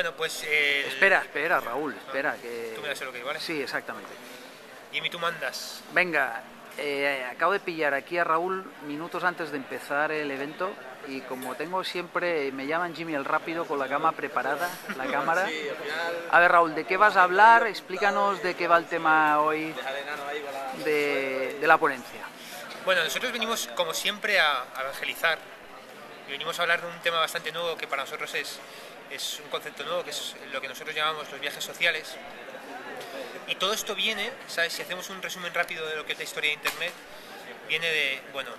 Bueno, pues... eh, Espera, espera, Raúl, espera. Que... Tú me das el ok, ¿vale? Sí, exactamente. Jimmy, tú mandas. Venga, eh, acabo de pillar aquí a Raúl minutos antes de empezar el evento y como tengo siempre, me llaman Jimmy el Rápido con la cama preparada, la cámara. A ver Raúl, ¿de qué vas a hablar? Explícanos de qué va el tema hoy de, de la ponencia. Bueno, nosotros venimos, como siempre, a, a evangelizar. Y venimos a hablar de un tema bastante nuevo que para nosotros es, es un concepto nuevo, que es lo que nosotros llamamos los viajes sociales. Y todo esto viene, ¿sabes? Si hacemos un resumen rápido de lo que es la historia de Internet, viene de, bueno,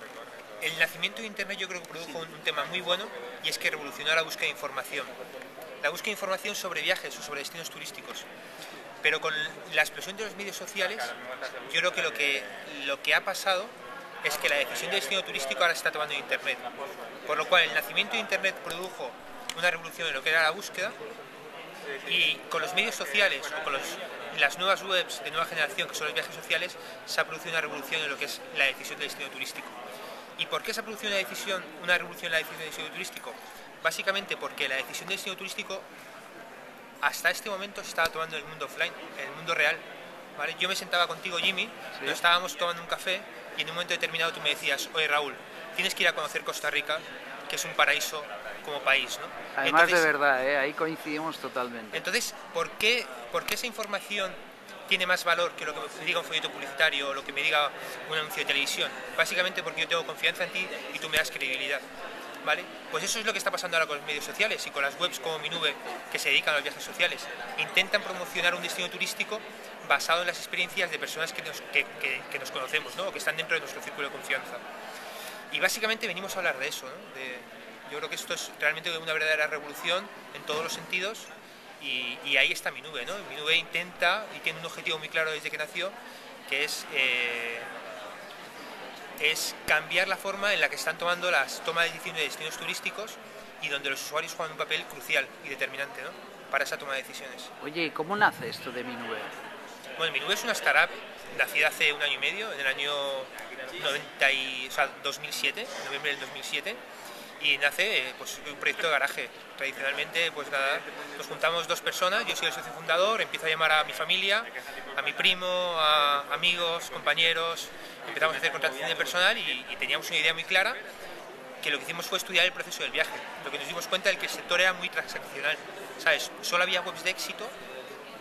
el nacimiento de Internet yo creo que produjo un, un tema muy bueno y es que revolucionó la búsqueda de información. La búsqueda de información sobre viajes o sobre destinos turísticos. Pero con la explosión de los medios sociales, yo creo que lo que, lo que ha pasado es que la decisión de destino turístico ahora se está tomando en Internet. Por lo cual el nacimiento de Internet produjo una revolución en lo que era la búsqueda y con los medios sociales o con los- las nuevas webs de nueva generación que son los viajes sociales se ha producido una revolución en lo que es la decisión de destino turístico. ¿Y por qué se ha producido una decisión, una revolución en la decisión de destino turístico? Básicamente porque la decisión de destino turístico hasta este momento se estaba tomando en el mundo offline, en el mundo real. ¿vale? Yo me sentaba contigo, Jimmy, Sí. nos estábamos tomando un café y en un momento determinado tú me decías, oye Raúl, tienes que ir a conocer Costa Rica, que es un paraíso como país. ¿no? Además Entonces- de verdad, ¿eh? ahí coincidimos totalmente. entonces, ¿por qué, ¿por qué esa información tiene más valor que lo que me diga un folleto publicitario o lo que me diga un anuncio de televisión? Básicamente porque yo tengo confianza en ti y tú me das credibilidad. ¿Vale? Pues eso es lo que está pasando ahora con los medios sociales y con las webs como Mi Nube que se dedican a los viajes sociales. Intentan promocionar un destino turístico basado en las experiencias de personas que nos, que, que- que nos conocemos ¿no? o que están dentro de nuestro círculo de confianza. Y básicamente venimos a hablar de eso. ¿no? De- yo creo que esto es realmente una verdadera revolución en todos los sentidos y, y ahí está mi nube. ¿no? Mi nube intenta y tiene un objetivo muy claro desde que nació, que es, eh, es cambiar la forma en la que están tomando las tomas de decisiones de destinos turísticos y donde los usuarios juegan un papel crucial y determinante ¿no? para esa toma de decisiones. Oye, ¿y cómo nace esto de mi nube? Bueno, Minube es una startup nacida hace un año y medio, en el año 90 y, o sea, 2007, noviembre del 2007, y nace eh, pues, un proyecto de garaje. Tradicionalmente, pues nos juntamos dos personas, yo soy el socio fundador, empiezo a llamar a mi familia, a mi primo, a amigos, compañeros, empezamos a hacer contratación de personal y, y teníamos una idea muy clara que lo que hicimos fue estudiar el proceso del viaje. Lo que nos dimos cuenta es que el sector era muy transaccional. ¿Sabes? Solo había webs de éxito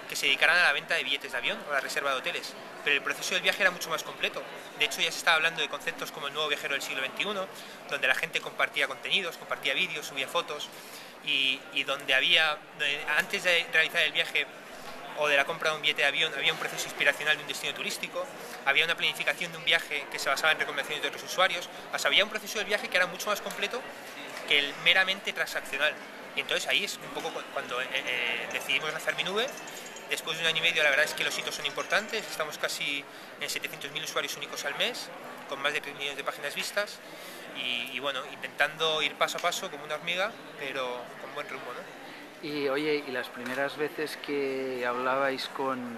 que se dedicaran a la venta de billetes de avión o a la reserva de hoteles. Pero el proceso del viaje era mucho más completo. De hecho, ya se estaba hablando de conceptos como el nuevo viajero del siglo XXI, donde la gente compartía contenidos, compartía vídeos, subía fotos, y, donde había, antes de realizar el viaje o de la compra de un billete de avión, había un proceso inspiracional de un destino turístico, había una planificación de un viaje que se basaba en recomendaciones de otros usuarios, o sea, había un proceso del viaje que era mucho más completo que el meramente transaccional. Y entonces ahí es un poco cu- cuando eh, eh, decidimos lanzar mi nube. Después de un año y medio, la verdad es que los hitos son importantes. Estamos casi en 700.000 usuarios únicos al mes, con más de 3 millones de páginas vistas. Y, y bueno, intentando ir paso a paso como una hormiga, pero con buen rumbo, ¿no? Y oye, y las primeras veces que hablabais con,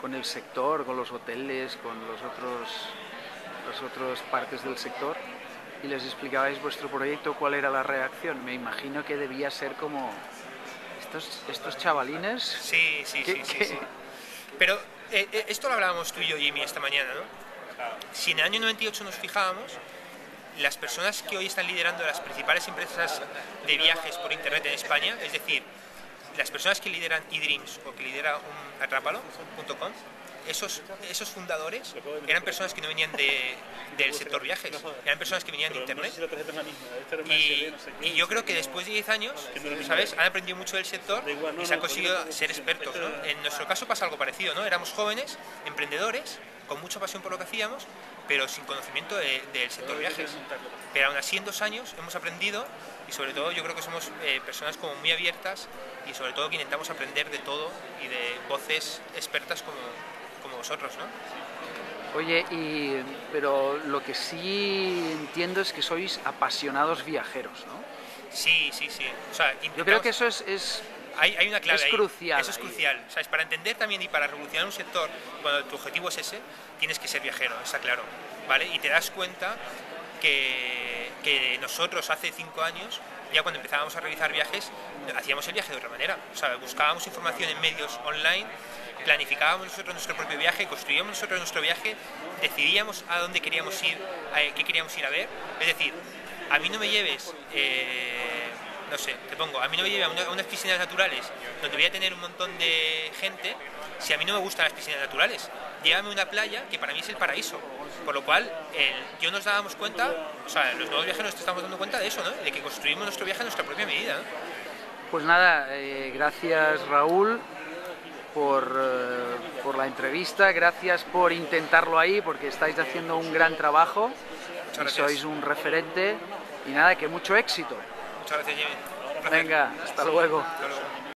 con el sector, con los hoteles, con los otros, las otras partes del sector, y les explicabais vuestro proyecto, ¿cuál era la reacción? Me imagino que debía ser como estos, estos chavalines. Sí, sí, ¿Qué- sí, sí, qué? sí. Pero eh, eh, esto lo hablábamos tú y yo, Jimmy, esta mañana, ¿no? Si en el año 98 nos fijábamos, las personas que hoy están liderando las principales empresas de viajes por internet en España, es decir, las personas que lideran eDreams o que lidera un atrápalo.com, esos, esos fundadores eran personas que no venían de- del sector viajes, eran personas que venían de internet. Y, y yo creo que después de 10 años, ¿sabes? Han aprendido mucho del sector y se han conseguido ser expertos, ¿no? En nuestro caso pasa algo parecido, ¿no? Éramos jóvenes, emprendedores, con mucha pasión por lo que hacíamos, pero sin conocimiento de- del sector viajes. Pero aún así en dos años hemos aprendido y sobre todo yo creo que somos eh, personas como muy abiertas y sobre todo que intentamos aprender de todo y de voces expertas como, como vosotros, ¿no? Oye, y, pero lo que sí entiendo es que sois apasionados viajeros, ¿no? Sí, sí, sí. O sea, Yo creo que eso es, es Hay, hay una clave Es ahí. crucial Eso es ahí. crucial. ¿Sabes? Para entender también y para revolucionar un sector, cuando tu objetivo es ese, tienes que ser viajero, está claro. ¿Vale? Y te das cuenta que, que nosotros hace cinco años ya cuando empezábamos a realizar viajes, hacíamos el viaje de otra manera. O sea, buscábamos información en medios online, planificábamos nosotros nuestro propio viaje, construíamos nosotros nuestro viaje, decidíamos a dónde queríamos ir, a qué queríamos ir a ver. Es decir, a mí no me lleves, eh, no sé, te pongo, a mí no me lleves a, unas piscinas naturales donde voy a tener un montón de gente si a mí no me gustan las piscinas naturales. Llévame a una playa que para mí es el paraíso. Por lo cual, yo nos dábamos cuenta, o sea, los nuevos viajeros nos estamos dando cuenta de eso, ¿no? De que construimos nuestro viaje a nuestra propia medida. Pues nada, eh, gracias Raúl por, eh, por, la entrevista, gracias por intentarlo ahí, porque estáis haciendo un gran trabajo y sois un referente. Y nada, que mucho éxito. Muchas gracias, Jimmy. Venga, hasta luego. Hasta luego.